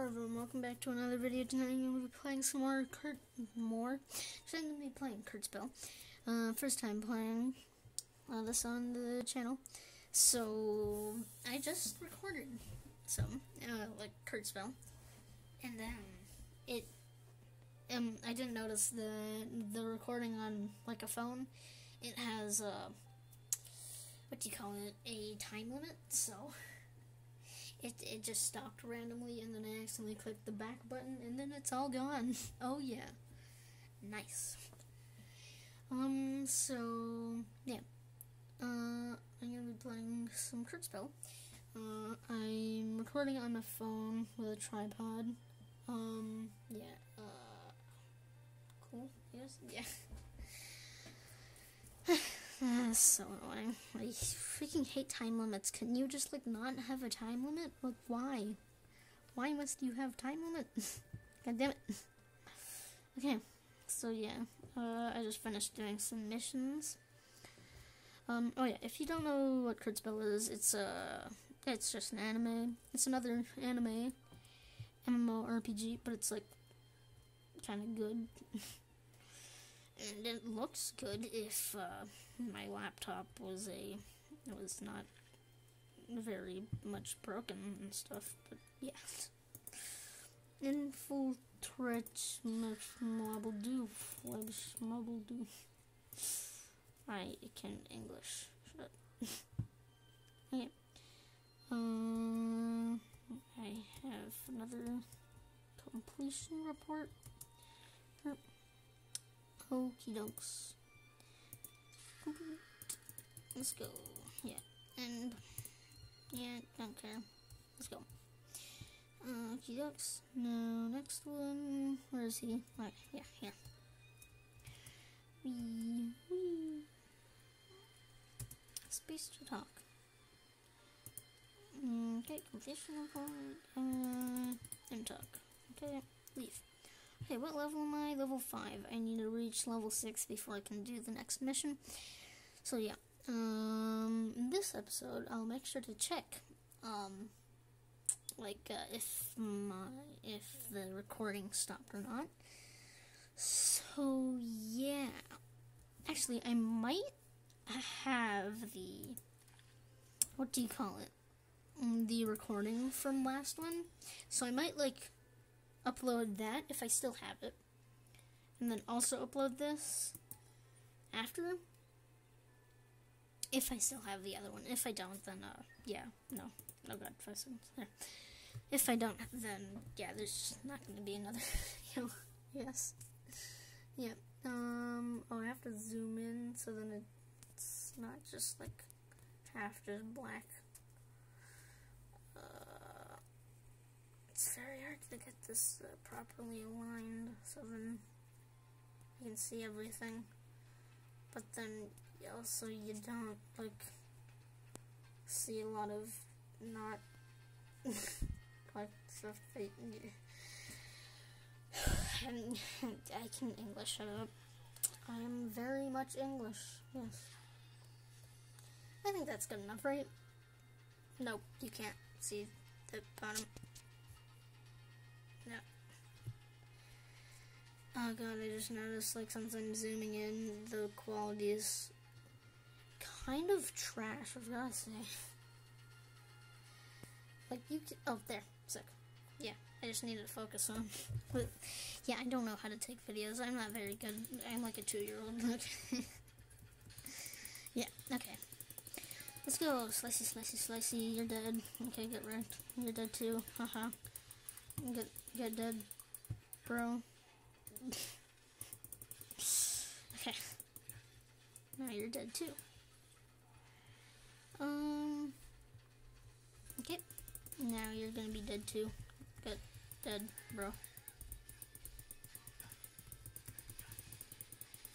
Hello everyone, welcome back to another video. Tonight I'm going to be playing some more Kurt, more. So I'm going to be playing KurtzPel. Uh, first time playing uh, this on the channel. So, I just recorded some, uh, like KurtzPel. And then, it, um, I didn't notice the, the recording on, like, a phone. It has, uh, what do you call it, a time limit, so it, it just stopped randomly and then I accidentally clicked the back button and then it's all gone. oh yeah. Nice. Um, so, yeah. Uh, I'm gonna be playing some KurtzPel. Uh, I'm recording on my phone with a tripod. Um, yeah, uh, cool, yes, yeah. So annoying. I freaking hate time limits. Can you just, like, not have a time limit? Like, why? Why must you have time limit? God damn it. Okay, so yeah. Uh, I just finished doing some missions. Um, oh yeah, if you don't know what KurtzPel is, it's, uh, it's just an anime. It's another anime MMORPG, but it's, like, kind of good. and it looks good if uh, my laptop was a it was not very much broken and stuff. But yes, infiltrate flash mobile do. I can English. Shut okay. Um, I have another completion report. Okie dokes. Let's go. Yeah. And, yeah, don't care. Let's go. Uh, okie dokes. No, next one. Where is he? Alright, yeah, here. Wee, wee. Space to talk. Okay, completion report. Uh, and talk. Okay, leave. Okay, what level am I? Level 5. I need to reach level 6 before I can do the next mission. So yeah, um, in this episode, I'll make sure to check, um, like, uh, if my, if the recording stopped or not. So yeah, actually, I might have the, what do you call it? Mm, the recording from last one. So I might, like, upload that if I still have it. And then also upload this after. If I still have the other one. If I don't, then, uh, yeah, no. Oh god, five seconds. If I don't, then, yeah, there's not to be another yes. Yeah. Um, oh, I have to zoom in so then it's not just, like, half just black. it's very hard to get this uh, properly aligned so then you can see everything. But then also you don't like see a lot of not like stuff that you, and I can English shut up. I am very much English, yes. I think that's good enough, right? Nope, you can't see the bottom. Oh god, I just noticed like since I'm zooming in, the quality is kind of trash, I've gotta say. Like you can, oh there, sick. Yeah, I just needed to focus on. But yeah, I don't know how to take videos. I'm not very good. I'm like a two-year-old. yeah, okay. Let's go. Slicey, slicey, slicey. You're dead. Okay, get wrecked. You're dead too. Haha. get Get dead, bro. Okay. Now you're dead too. Um. Okay. Now you're gonna be dead too. Good. dead, bro.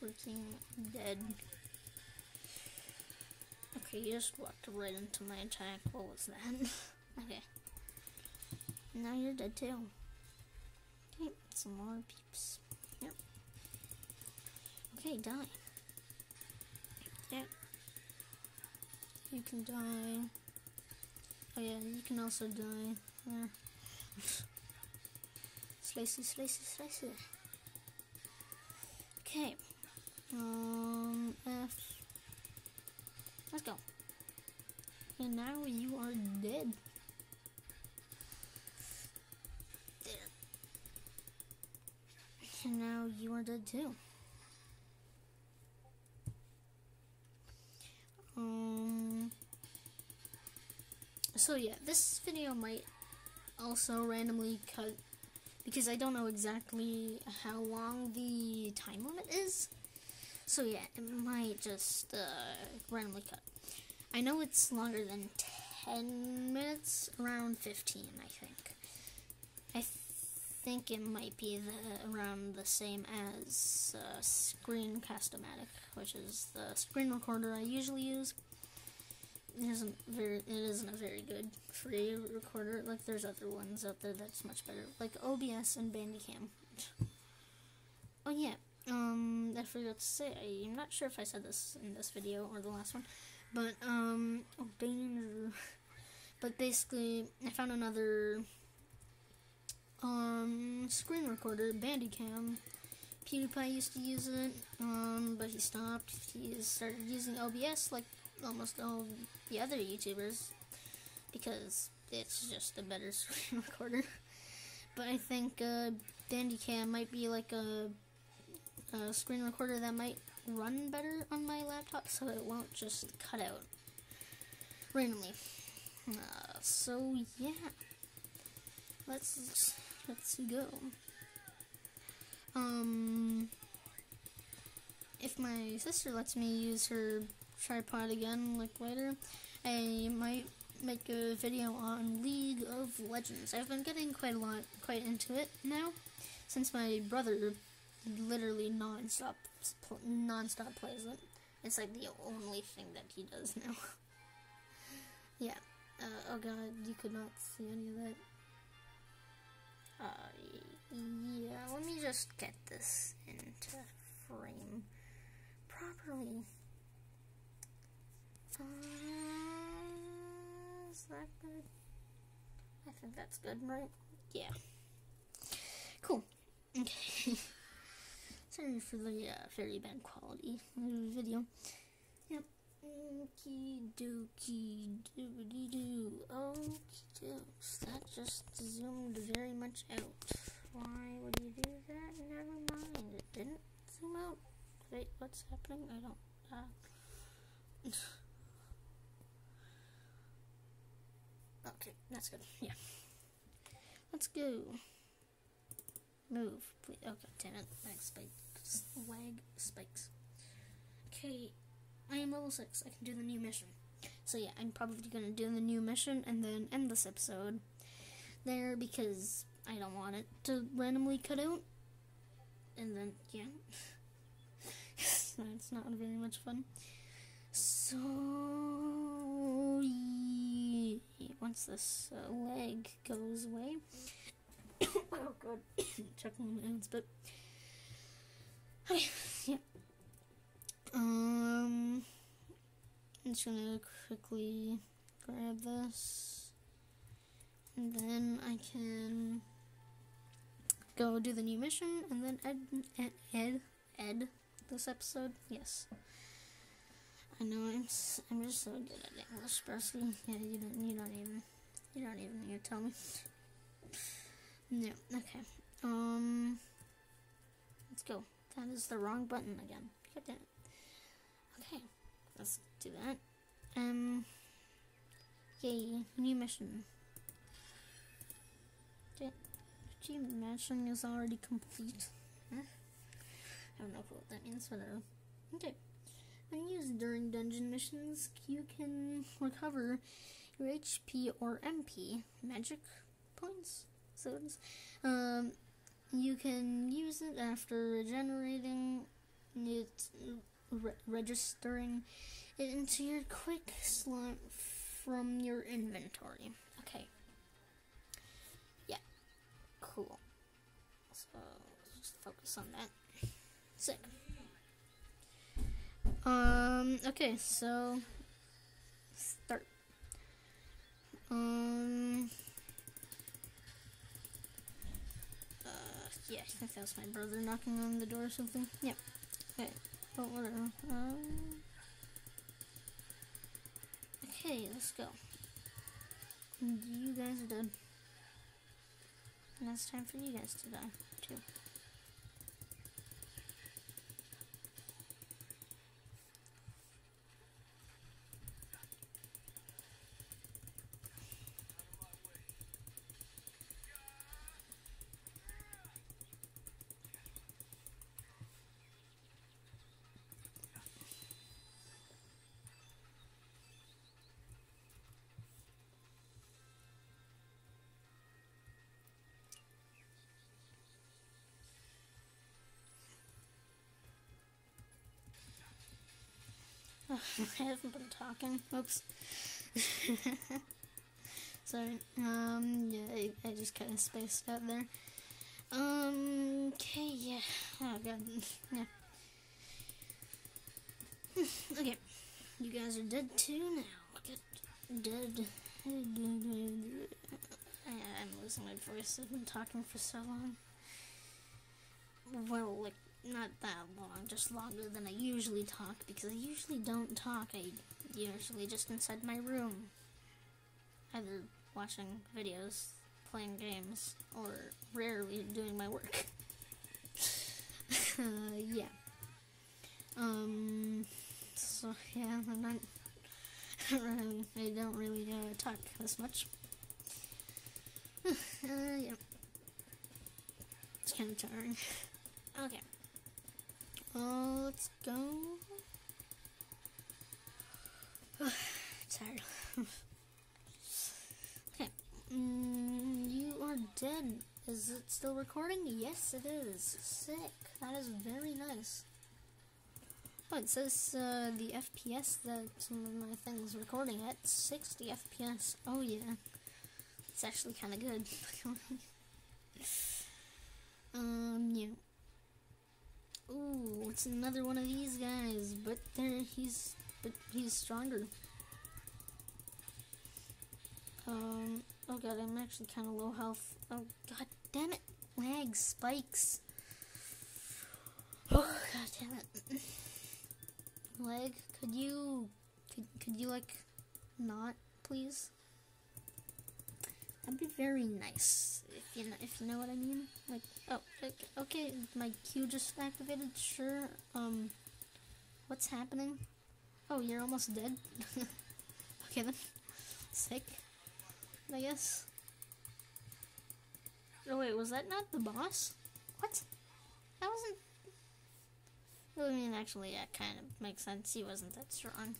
Freaking dead. Okay, you just walked right into my attack. What was that? okay. Now you're dead too. Okay, some more peeps. Okay, die. Yeah. You can die. Oh yeah, you can also die. Yeah. slicey, slicey, slicey. Okay. Um, F. Let's go. And now you are dead. And now you are dead too. So yeah, this video might also randomly cut because I don't know exactly how long the time limit is. So yeah, it might just uh, randomly cut. I know it's longer than 10 minutes, around 15, I think. I think it might be the, around the same as uh, Screencast-O-Matic, which is the screen recorder I usually use. Isn't very. It isn't a very good free recorder. Like there's other ones out there that's much better, like OBS and Bandicam. Oh yeah. Um, I forgot to say. I'm not sure if I said this in this video or the last one, but um, oh. But basically, I found another um screen recorder, Bandicam. PewDiePie used to use it, um, but he stopped. He started using OBS like almost all the other YouTubers because it's just a better screen recorder. But I think uh, Bandicam might be like a, a screen recorder that might run better on my laptop, so it won't just cut out randomly. Uh, so yeah, let's let's go. Um, if my sister lets me use her tripod again, like later, I might make a video on League of Legends. I've been getting quite a lot, quite into it now, since my brother literally non-stop, non-stop plays it. It's like the only thing that he does now. yeah. Uh, oh god, you could not see any of that. Uh, yeah, let me just get this into frame properly. Is that good? I think that's good, right? Yeah. Cool. Okay. Sorry for the uh, very bad quality video. Yep. Okie dokie doody doo. Okie dokes. That just zoomed very much out. Why would you do that? Never mind. It didn't zoom out. Wait, what's happening? I don't. Uh. Okay, that's good. Yeah. Let's go. Move, please. Oh, okay, damn it. Thanks, spikes. Wag spikes. Okay, I am level 6. I can do the new mission. So yeah, I'm probably gonna do the new mission and then end this episode there because I don't want it to randomly cut out. And then, yeah. it's not very much fun. So, once this uh, leg goes away, oh god, chuckling my hands, but yeah. Um, I'm just gonna quickly grab this, and then I can go do the new mission, and then ed, ed, ed, ed this episode. Yes. I know I'm I'm just so good at English, Percy. Yeah, you don't you don't even you don't even need to tell me. No, okay. Um, let's go. That is the wrong button again. God damn it. Okay, let's do that. Um, yay, new mission. Achievement mission is already complete. Huh? I don't know what that means, whatever. Okay. When used during dungeon missions, you can recover your HP or MP magic points. So um, you can use it after regenerating it, re registering it into your quick slot from your inventory. Okay. Yeah. Cool. So just focus on that. Sick. Um, okay, so start. Um, uh, yeah, I think that was my brother knocking on the door or something. Yeah. Okay. But whatever. Um, okay, let's go. You guys are dead. And it's time for you guys to die, too. I haven't been talking. Oops. Sorry. Um, yeah, I, I just kind of spaced out there. Um, okay, yeah. Oh, God. Yeah. okay. You guys are dead too now. Get dead. I'm losing my voice. I've been talking for so long. Well, like, not that long, just longer than I usually talk because I usually don't talk. I usually just inside my room, either watching videos, playing games, or rarely doing my work. uh, yeah. Um. So yeah, I'm not. I don't really uh, talk as much. uh, yeah. It's kind of tiring. Okay. Let's go. Tired. okay. Mm, you are dead. Is it still recording? Yes, it is. Sick. That is very nice. Oh, it says uh, the FPS that some of my things recording at 60 FPS. Oh yeah, it's actually kind of good. um, yeah. It's another one of these guys, but there he's but he's stronger. Um, oh god, I'm actually kind of low health. Oh god damn it, lag spikes. Oh god damn it. Leg, could you could could you like not please? That'd be very nice if you know, if you know what I mean. Like, oh, okay, my queue just activated. Sure. Um, what's happening? Oh, you're almost dead. okay then. Sick. I guess. Oh wait, was that not the boss? What? That wasn't. I mean, actually, yeah, kind of makes sense. He wasn't that strong.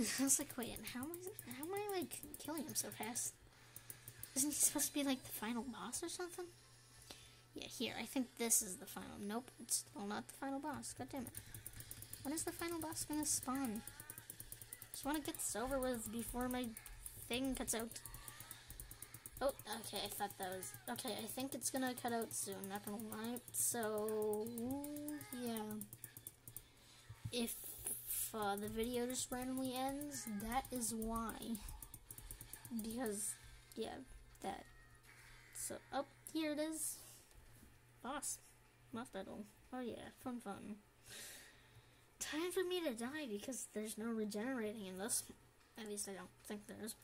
I was like, wait, how am I? How am I like killing him so fast? Isn't he supposed to be like the final boss or something? Yeah, here. I think this is the final. Nope, it's still not the final boss. God damn it. When is the final boss gonna spawn? Just want to get this over with before my thing cuts out. Oh, okay, I thought that was... Okay, I think it's gonna cut out soon, not gonna lie. So, yeah. If uh, the video just randomly ends, that is why. Because, yeah, that. So, oh, here it is. Boss. Moth battle. Oh yeah, fun fun. Time for me to die because there's no regenerating in this. At least I don't think there is.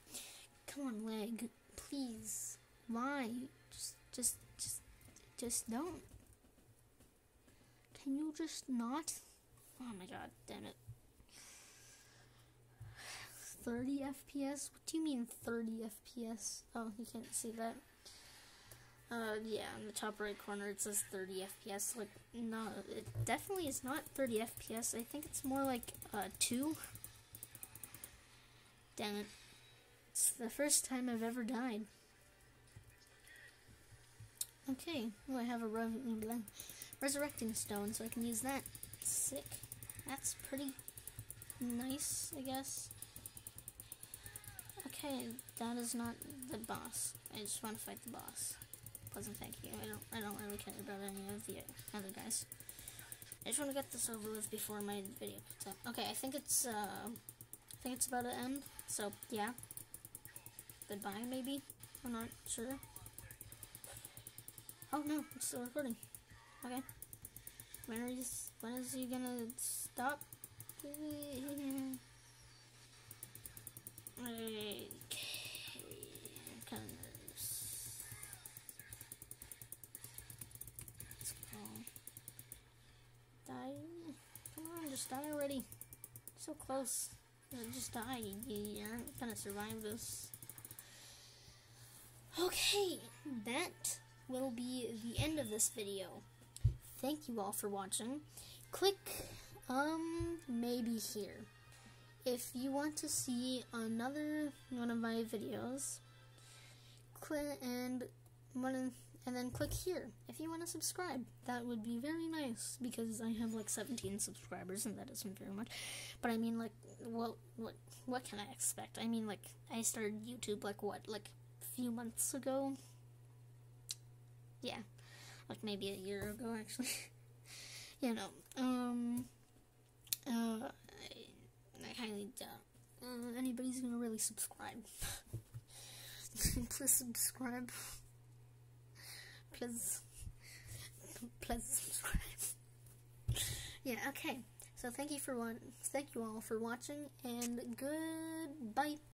Come on, leg. Please. Why? Just, just, just, just don't. Can you just not? Oh my god, damn it. 30 FPS? What do you mean 30 FPS? Oh, you can't see that. Uh, yeah, in the top right corner it says 30 FPS. Like, no, it definitely is not 30 FPS. I think it's more like, uh, 2. Damn it. It's the first time I've ever died. Okay, well, I have a re resurrecting stone, so I can use that. Sick. That's pretty nice, I guess. Okay, that is not the boss. I just want to fight the boss. Pleasant thank you. I don't I don't really care about any of the other guys. I just want to get this over with before my video out. Okay, I think it's uh I think it's about to end. So yeah. Goodbye maybe? I'm not sure. Oh no, it's still recording. Okay. When are you, when is he gonna stop? Okay. Of. Let's. Die. Come on, just die already. So close. Just die. You aren't gonna survive this. Okay, that will be the end of this video. Thank you all for watching. Click, um, maybe here. If you want to see another one of my videos, click and one and then click here if you want to subscribe. That would be very nice because I have like 17 subscribers and that isn't very much. But I mean, like, well, what what can I expect? I mean, like, I started YouTube like what, like a few months ago. Yeah, like maybe a year ago actually. you know, um, uh, I highly doubt uh, anybody's gonna really subscribe. Please subscribe. Please, please subscribe. yeah. Okay. So thank you for one. Thank you all for watching, and goodbye.